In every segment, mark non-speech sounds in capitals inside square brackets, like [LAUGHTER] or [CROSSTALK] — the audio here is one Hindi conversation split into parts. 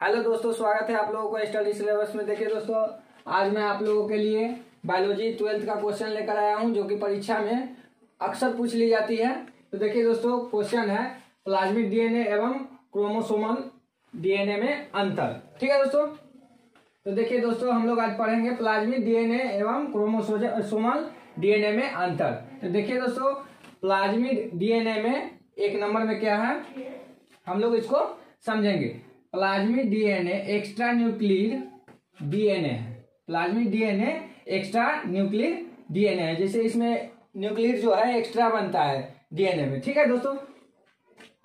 हेलो दोस्तों, स्वागत है आप लोगों को स्टडी सिलेबस में। देखिए दोस्तों, आज मैं आप लोगों के लिए बायोलॉजी ट्वेल्थ का क्वेश्चन लेकर आया हूँ, जो कि परीक्षा में अक्सर पूछ ली जाती है। तो देखिए दोस्तों, क्वेश्चन है प्लाज्मिक डीएनए एवं क्रोमोसोमल डीएनए में अंतर। ठीक है दोस्तों? तो देखिए दोस्तों, हम लोग आज पढ़ेंगे प्लाज्मिक डीएनए एवं क्रोमोसोमल डीएनए में अंतर। तो देखिए दोस्तों प्लाज्मिक डीएनए में एक नंबर में क्या है? हम लोग इसको समझेंगे। Plasmic DNA extra nuclear DNA है। Plasmic DNA extra nuclear DNA है। जैसे इसमें न्यूक्लियर जो है, एक्स्ट्रा बनता है डीएनए में। ठीक है दोस्तों?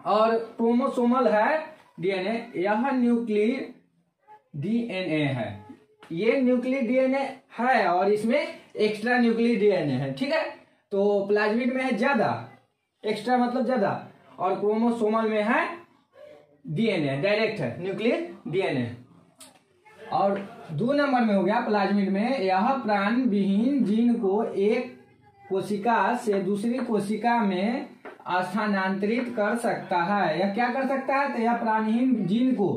और क्रोमोसोमल है डीएनए। यह न्यूक्लियर डीएनए है। ये न्यूक्लियर डीएनए है और इसमें एक्स्ट्रा न्यूक्लियर डीएनए है। ठीक है? तो प्लाज्मिक में है ज़्यादा। एक्स्ट्रा मतलब ज़्यादा। और क्रोमोसोमल में है डीएनए डायरेक्ट है न्यूक्लियर डीएनए और दो नंबर में हो गया प्लाज्मिड में। यह प्राण विहीन जीन को एक कोशिका से दूसरी कोशिका में स्थानांतरित कर सकता है। यह क्या कर सकता है? तो यह प्राणहीन जीन को,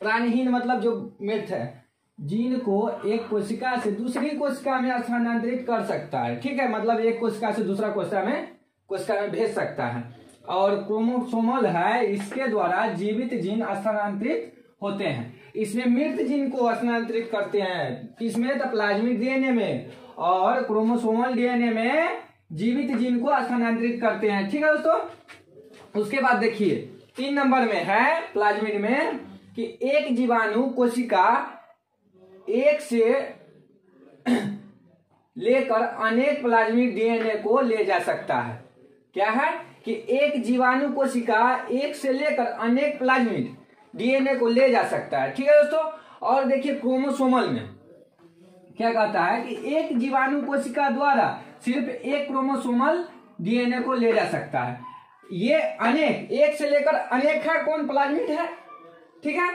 प्राणहीन मतलब जो मृत है, जीन को एक कोशिका से दूसरी कोशिका में स्थानांतरित कर सकता है। ठीक है मतलब एक कोशिका से दूसरा कोशिका में कोशिका में भेज सकता है। और क्रोमोसोमल है, इसके द्वारा जीवित जीन स्थानांतरित होते हैं। इसमें मृत जीन को स्थानांतरित करते हैं। किसमें तो प्लाज्मिक डीएनए में और क्रोमोसोमल डीएनए में जीवित जीन को स्थानांतरित करते हैं। ठीक है दोस्तों? उसके बाद देखिए, तीन नंबर में है प्लाज्मिक में कि एक जीवाणु कोशिका एक से [CLEARS THROAT] लेकर अनेक प्लाज्मिक डीएनए को ले जा सकता है। क्या है? कि एक जीवाणु कोशिका एक से लेकर अनेक प्लाज्मिक डीएनए को ले जा सकता है। ठीक है दोस्तों? और देखिए क्रोमोसोमल में क्या कहता है कि एक जीवाणु कोशिका द्वारा सिर्फ़ एक क्रोमोसोमल डीएनए को ले जा सकता है। ये अनेक, एक से लेकर अनेक है। कौन प्लाज्मिड है? ठीक है?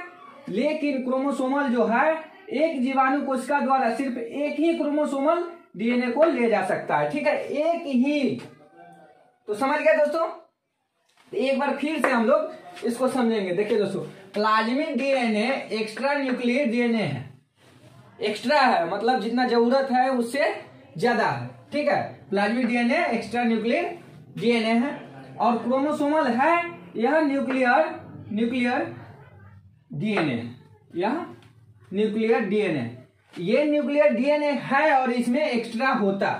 लेकिन क्रोमोसोमल जो है, एक जीवाणु कोशिका द्वारा सिर्फ़ एक ही क्रोमोसोमल डीएनए को ले जा सकता है। ठीक है? एक ही तो समझ गया दोस्तों? एक बार फिर से हम लोग इसको समझेंगे। देखिए दोस्तों plasmic DNA extra nuclear DNA है। एक्स्ट्रा है मतलब जितना ज़रूरत है उससे ज़्यादा है। ठीक है? Plasmic DNA extra nuclear DNA है। और क्रोमोसोमल है, यह न्यूक्लियर न्यूक्लियर डीएनए यह न्यूक्लियर डीएनए ये न्यूक्लियर डीएनए है और इसमें एक्स्ट्रा होता।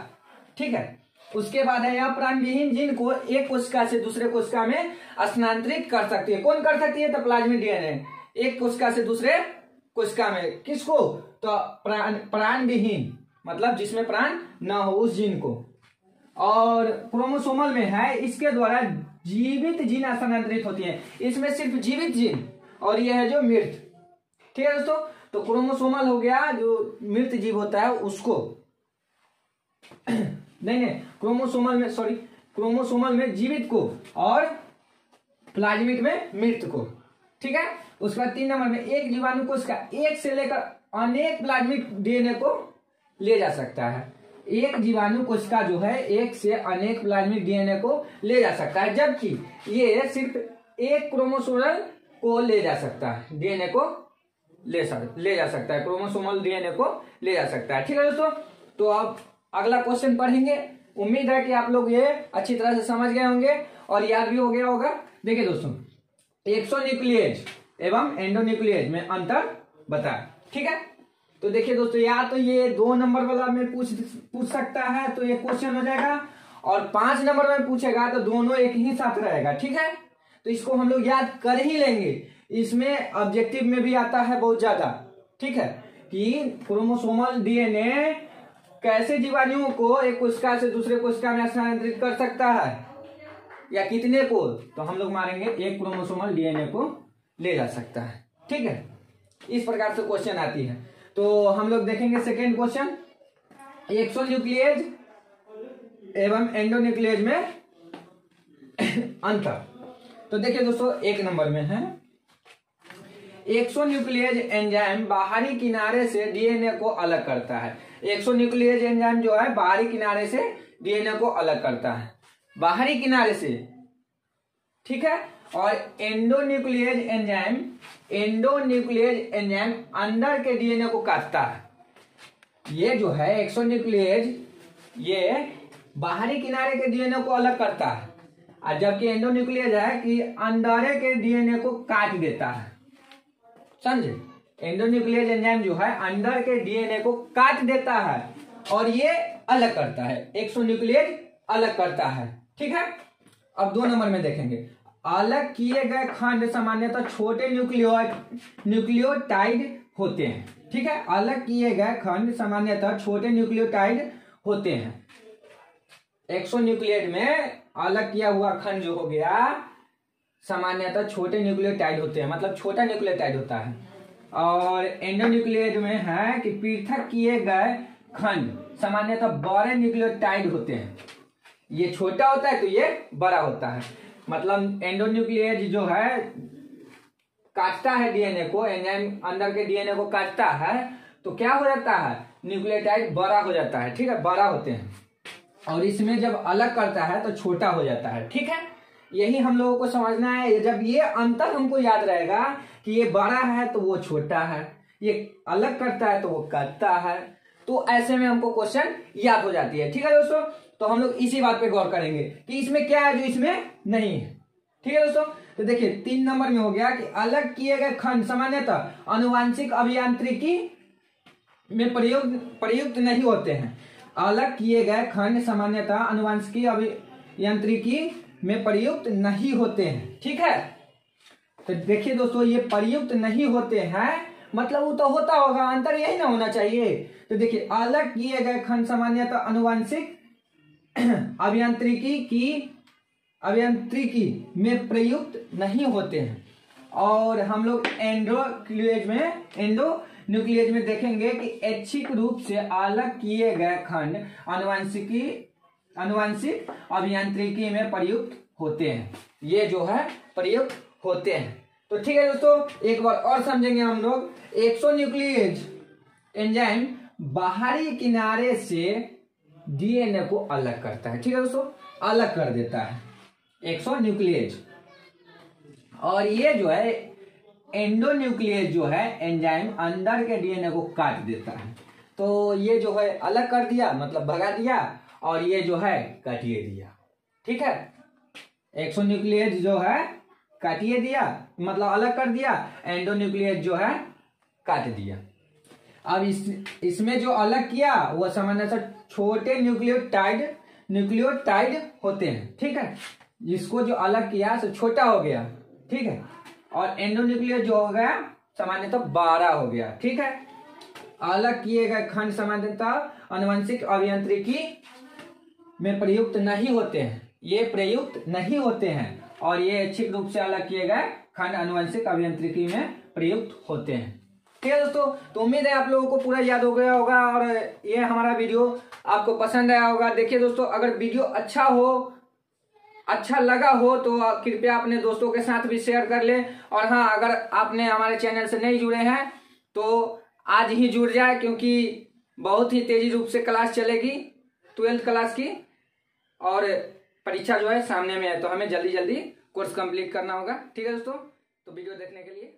ठीक है? उसके बाद है यह प्राणविहीन जीन को एक कोशिका से दूसरे कोशिका में स्थानांतरित कर सकती है। कौन कर सकती है? तो प्लाज्मिक डीएनए। एक कोशिका से दूसरे कोशिका में। किसको? तो प्राण, प्राणविहीन। मतलब जिसमें प्राण न हो, उस जीन को। और क्रोमोसोमल में है, इसके द्वारा जीवित जीन स्थानांतरित होती है। इसमें सिर्फ़ जीवित जीन और यह है जो मृत। ठीक है दोस्तों? तो क्रोमोसोमल हो गया, जो मृत जीव होता है, उसको। नहीं नहीं, क्रोमोसोमल में सॉरी क्रोमोसोमल में जीवित को और प्लाज्मिक में मृत को, ठीक है? उसके बाद तीन नंबर में एक जीवाणु को उसका एक से लेकर अनेक प्लाज्मिक डीएनए को ले जा सकता है। एक जीवाणु कोशिका जो है, एक से अनेक प्लाज्मिक डीएनए को ले जा सकता है, जबकि ये सिर्फ़ एक क्रोमोसोमल को ले जा सकता है, डीएनए को ले सक, ले जा सकता है, क्रोमोसोमल डीएनए को ले जा सकता है। ठीक है दोस्तों? तो अब अगला क्वेश्चन पढ़ेंगे। उम्मीद है कि आप लोग ये अच्छी तरह से समझ गए होंगे और याद भी हो गया होगा। देखिए दोस्तों एक्सो न्यूक्लियज एवं एंडोन्यूक्लियज में अंतर बताए, ठीक है? तो देखिए दोस्तों, या तो ये दो नंबर वाला में पूछ पूछ सकता है तो ये क्वेश्चन हो जाएगा। और पाँच नंबर में पूछेगा तो दोनों एक ही साथ रहेगा, ठीक है? तो इसको हम लोग याद कर ही लेंगे। इसमें ऑब्जेक्टिव में भी आता है बहुत ज़्यादा, ठीक है? कि क्रोमोसोमल डीएनए कैसे जीवाणुओं को एक कोशिका से दूसरे कोशिका में स्थानांतरित कर सकता है? या कितने को? तो हम लोग मारेंगे, एक क्रोमोसोमल डीएनए को ले जा सकता है। ठीक है? इस प्रकार से क्वेश्चन आती है। तो हम लोग देखेंगे सेकेंड क्वेश्चन एक्सो न्यूक्लियज एवं एंडोन्यूक्लियज में अंतर। तो देखिए दोस्तों, एक नंबर में है। एक्सो न्यूक्लियज एंजाइम बाहरी किनारे से डीएनए को अलग करता है। एक्सोन्यूक्लियज एंजाइम जो है, बाहरी किनारे से डीएनए को अलग करता है। बाहरी किनारे से, ठीक है? और एंडोन्यूक्लियज एंजाइम एंडोन्यूक्लियज एंजाइम अंदर के डीएनए को काटता है। ये जो है एक्सोन्यूक्लियज ये बाहरी किनारे के डीएनए को अलग करता है। और जबकि एंडोन्यूक्लियज है कि अंदर के डीएनए को काट देता है। समझे? एंडोन्यूक्लियज एंजाइम जो है अंदर के डीएनए को काट देता है और ये अलग करता है। एक्सोन्यूक्लियज अलग करता है। ठीक है? अब दो नंबर में देखेंगे। अलग किए गए खंड सामान्यतः छोटे न्यूक्लियो न्यूक्लियोटाइड होते हैं। ठीक है? अलग किए गए खंड सामान्यतः छोटे न्यूक्लियोटाइड होते हैं। एक्सोन्यूक्लियड में अलग किया हुआ खंड जो हो गया, सामान्यतः छोटे न्यूक्लियोटाइड होते हैं। मतलब छोटा न्यूक्लियोटाइड होता है। और एंडोन्यूक्लियड में है कि पृथक किए गए खंड, सामान्यतः बड़े न्यूक्लियोटाइड होते हैं। ये छोटा होता है तो ये बड़ा होता है। मतलब एंडोन्यूक्लियड जो है, काटता है डीएनए को एंजाइम अंदर के डीएनए को काटता है तो क्या हो जाता है? न्यूक्लियोटाइड बड़ा हो जाता है, ठीक है? बड़ा होते हैं। और इसमें जब अलग करता है तो छोटा हो जाता है, ठीक है? यही हम लोगों को समझना है। जब ये अंतर हमको याद रहेगा कि ये बड़ा है तो वो छोटा है, ये अलग करता है तो वो करता है। तो ऐसे में हमको क्वेश्चन याद हो जाती है। ठीक है दोस्तों? तो हम लोग इसी बात पे गौर करेंगे कि इसमें क्या है जो इसमें नहीं है। ठीक है दोस्तों? तो देखिए, तीन नंबर में हो गया कि अलग किए गए खंड, सामान्यतः अनुवांशिक अभियांत्रिकी में प्रयुक्त प्रयुक्त नहीं होते हैं। अलग किए गए खंड, सामान्यतः अनुवांशिकी अभियांत्रिकी में प्रयुक्त नहीं होते हैं। ठीक है? तो देखिए दोस्तों, ये प्रयुक्त नहीं होते हैं। मतलब वो तो होता होगा, अंतर यही ना होना चाहिए। तो देखिए, अलग किए गए खंड सामान्यतः अनुवांशिक [CLEARS THROAT] अभियांत्रिकी की, अभियांत्रिकी में प्रयुक्त नहीं होते हैं। और हम लोग एंडोक्लिएज में, एंडो न्यूक्लियज में देखेंगे कि ऐच्छिक रूप से अलग किए गए खंड अनुवांशिकी, अनुवांशिक अभियांत्रिकी में प्रयुक्त होते हैं। ये जो है, प्रयुक्त होते हैं। तो ठीक है दोस्तों, एक बार और समझेंगे हम लोग। एक्सो न्यूक्लियज एंजाइम बाहरी किनारे से डीएनए को अलग करता है। ठीक है दोस्तों, अलग कर देता है। एक्सो न्यूक्लियज और ये जो है एंडोन्यूक्लियस जो है, एंजाइम अंदर के डीएनए को काट देता है। तो ये जो है, अलग कर दिया मतलब भगा दिया, और ये जो है, काटिए दिया। ठीक है? एक्सोन्यूक्लियस जो है काटिए दिया मतलब अलग कर दिया एंडोन्यूक्लियस जो है, काट दिया। अब इस, इसमें जो अलग किया, वो सामान्यतः छोटे न्यूक्लियोटाइड न्यूक्लियोटाइड होते हैं, ठीक है? जिसको जो अलग किया तो छोटा हो गया, ठीक है? और एंडोन्यूक्लियर जो हो गया सामान्यतः तो बारह हो गया, ठीक है? अलग किए गए खंड सामान्यतः अनुवंशिक अभियंत्रिकी में प्रयुक्त नहीं होते हैं। ये प्रयुक्त नहीं होते हैं। और ये अच्छिक रूप से अलग किए गए खंड अनुवंशिक अभियंत्रिकी में प्रयुक्त होते हैं। ठीक है दोस्तों तो उम्मीद है आप लोगों को पूरा याद हो गया होगा और ये हमारा वीडियो आपको पसंद आया होगा। देखिए दोस्तों, अगर वीडियो अच्छा हो अच्छा लगा हो तो कृपया अपने दोस्तों के साथ भी शेयर कर ले। और हाँ अगर आपने हमारे चैनल से नहीं जुड़े हैं तो आज ही जुड़ जाए, क्योंकि बहुत ही तेज़ी रूप से क्लास चलेगी ट्वेल्थ क्लास की। और परीक्षा जो है सामने में है तो हमें जल्दी जल्दी कोर्स कंप्लीट करना होगा। ठीक है दोस्तों? तो वीडियो देखने के लिए